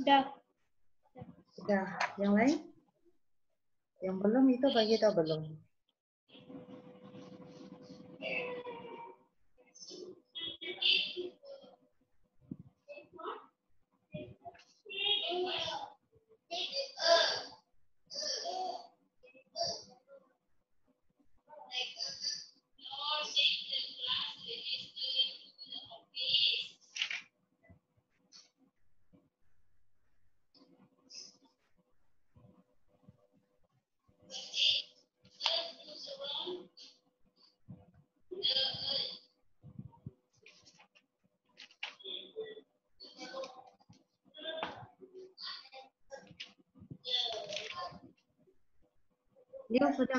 Dah. Dah. Yang lain? Yang belum itu bagi tahu belum. Liu sudah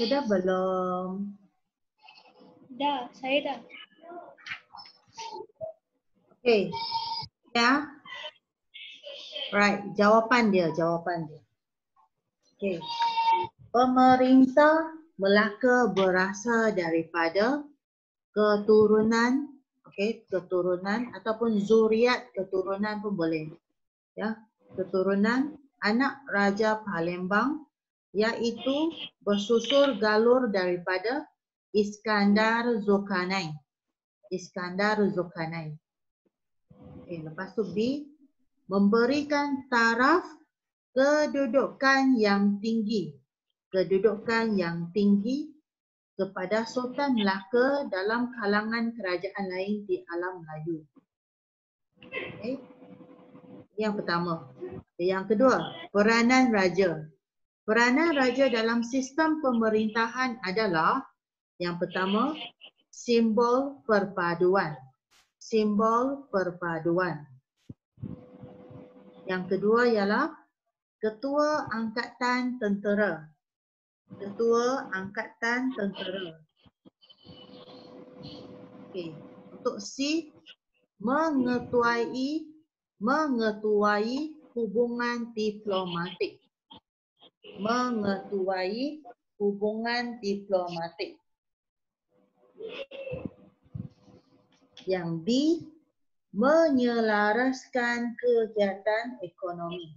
Sudah belum? Dah. Saya dah. Okay. Ya. Right. Jawapan dia. Jawapan dia. Okay. Pemerintah Melaka berasal daripada keturunan okay, keturunan ataupun zuriat keturunan pun boleh. Ya, keturunan anak Raja Palembang iaitu bersusur galur daripada Iskandar Zulkarnain. Iskandar Zulkarnain. Okay, lepas tu B memberikan taraf kedudukan yang tinggi. Kedudukan yang tinggi kepada Sultan Melaka dalam kalangan kerajaan lain di alam Melayu. Okay. Yang pertama. Yang kedua, peranan raja. Peranan raja dalam sistem pemerintahan adalah yang pertama, simbol perpaduan. Simbol perpaduan. Yang kedua ialah ketua angkatan tentera. Ketua angkatan tentera. Okey, untuk C mengetuai mengetuai hubungan diplomatik mengetuai hubungan diplomatik. Yang B, menyelaraskan kegiatan ekonomi.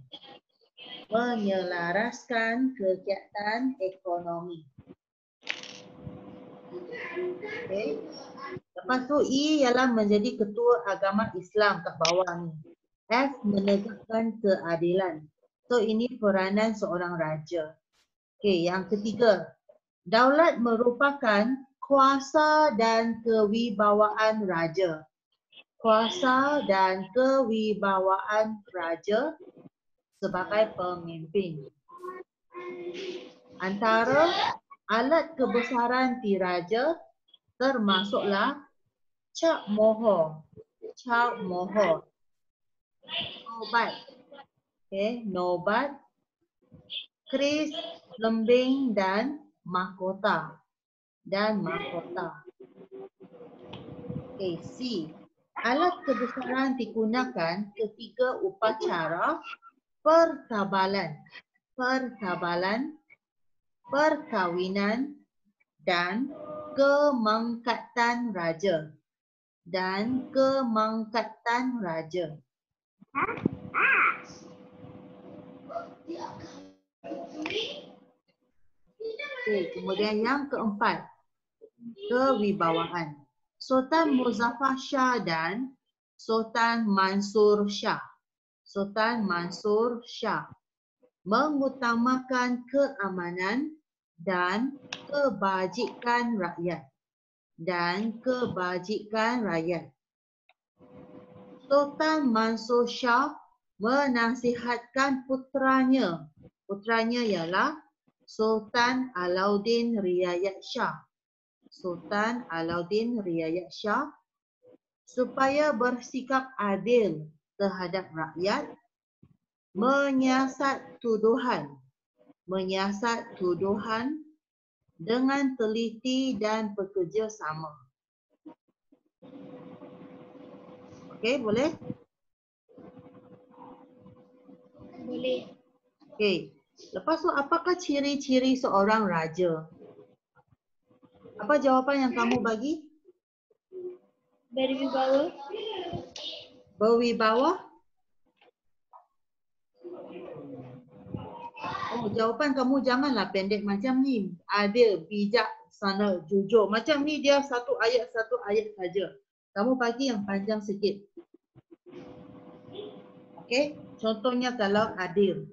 Menyelaraskan kegiatan ekonomi. Okay. Lepas tu E ialah menjadi ketua agama Islam kat bawah ni. F menegakkan keadilan. So ini peranan seorang raja. Okey, yang ketiga. Daulat merupakan kuasa dan kewibawaan raja. Kuasa dan kewibawaan raja sebagai pemimpin. Antara alat kebesaran diraja termasuklah cap mohor. Cap mohor. Obat Okay, nobat, kris, lembing dan mahkota. Dan mahkota. Okay, C. Alat kebesaran digunakan ketika upacara pertabalan. Pertabalan, perkahwinan dan kemangkatan raja. Dan kemangkatan raja. Okay, kemudian yang keempat, kewibawaan. Sultan Muzaffar Shah dan Sultan Mansur Shah. Sultan Mansur Shah mengutamakan keamanan dan kebajikan rakyat dan kebajikan rakyat. Sultan Mansur Shah menasihatkan putranya. Putranya ialah Sultan Alauddin Riayat Shah. Sultan Alauddin Riayat Shah supaya bersikap adil terhadap rakyat menyiasat tuduhan menyiasat tuduhan dengan teliti dan bekerjasama. Okey, boleh? Boleh. Okey. Lepas tu apakah ciri-ciri seorang raja? Apa jawapan yang kamu bagi? Berwibawa. Berwibawa? Oh, jawapan kamu janganlah pendek macam ni. Ada bijak sana jujur. Macam ni dia satu ayat satu ayat saja. Kamu bagi yang panjang sikit. Okey, contohnya kalau adil.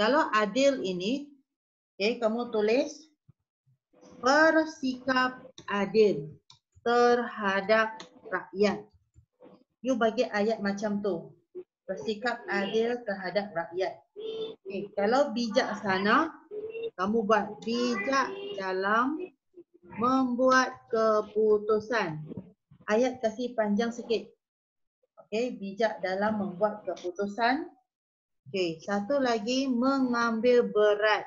Kalau adil ini, okey, kamu tulis bersikap adil terhadap rakyat. You bagi ayat macam tu. Bersikap adil terhadap rakyat. Okay, kalau bijaksana, kamu buat bijak dalam membuat keputusan. Ayat kasih panjang sikit. Okay, bijak dalam membuat keputusan. Okay, satu lagi mengambil berat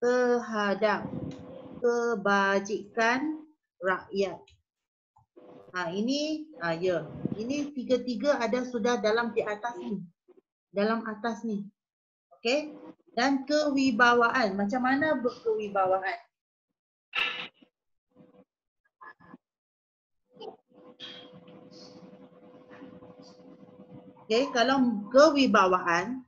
terhadap kebajikan rakyat. Ha, ini, ha, ya. Ini tiga-tiga ada sudah dalam di atas ni. Dalam atas ni. Okey. Dan kewibawaan. Macam mana berkewibawaan? Okey, kalau kewibawaan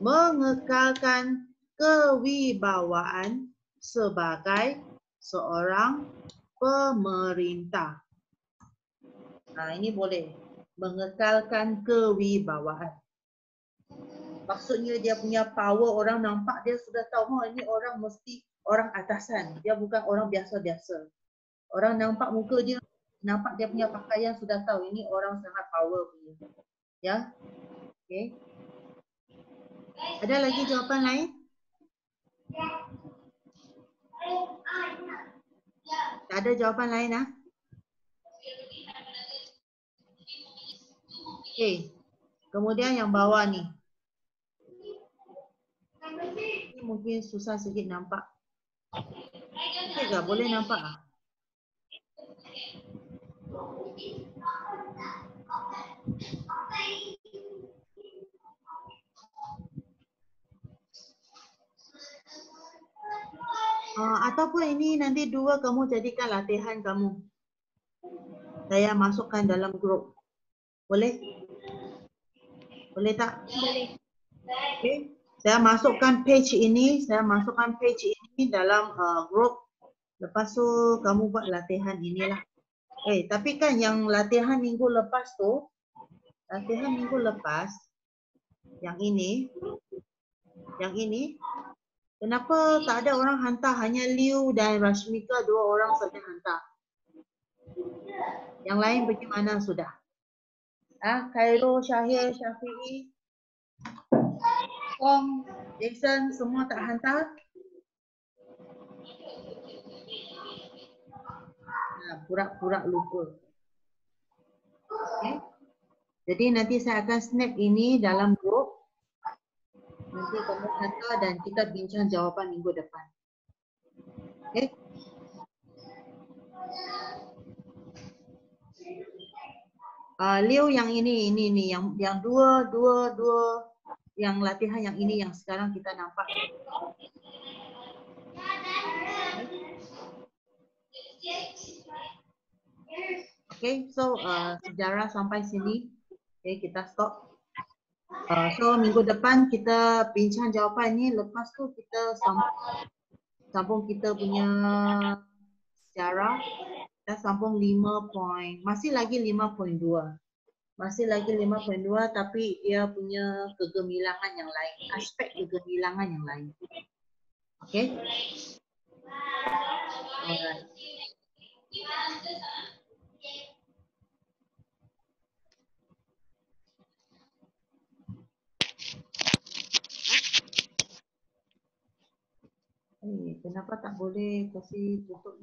mengekalkan kewibawaan sebagai seorang pemerintah. Nah, ini boleh mengekalkan kewibawaan. Maksudnya dia punya power orang nampak dia sudah tahu oh ini orang mesti orang atasan. Dia bukan orang biasa-biasa. Orang nampak muka dia nampak dia punya pakaian sudah tahu ini orang sangat power punya. Ya. Okey. Ada lagi jawapan lain? Tak ada jawapan lain ah? Okey. Kemudian yang bawah ni. Ini mungkin susah sikit nampak. Okey ke? Boleh nampak ah? Uh, ataupun ini nanti dua kamu jadikan latihan kamu. Saya masukkan dalam grup. Boleh? Boleh tak? Boleh. Okay. Saya masukkan page ini, saya masukkan page ini dalam uh, grup. Lepas tu kamu buat latihan inilah. Eh, tapi kan yang latihan minggu lepas tu, latihan minggu lepas, yang ini, yang ini, kenapa tak ada orang hantar? Hanya Liu dan Rashmika dua orang saja hantar. Yang lain bagaimana sudah? Ah, Cairo, Syahir, Syafi'i, Kong, Jason semua tak hantar? Nah, pura-pura lupa. Okay. Jadi nanti saya akan snap ini dalam grup. Nanti kamu hantar dan kita bincang jawapan minggu depan. Okay. Uh, Leo yang ini, ini, ini, yang yang dua, dua, dua, yang latihan yang ini yang sekarang kita nampak. Okay, so uh, sejarah sampai sini. Okay, kita stop. Uh, so minggu depan kita bincang jawapan ini. Lepas tu kita sambung, sambung kita punya sejarah. Kita sambung 5 point, masih lagi 5.2. Masih lagi 5.2 tapi dia punya kegemilangan yang lain. Aspek kegemilangan yang lain. Okay? Alright. Kenapa tak boleh kasih tutup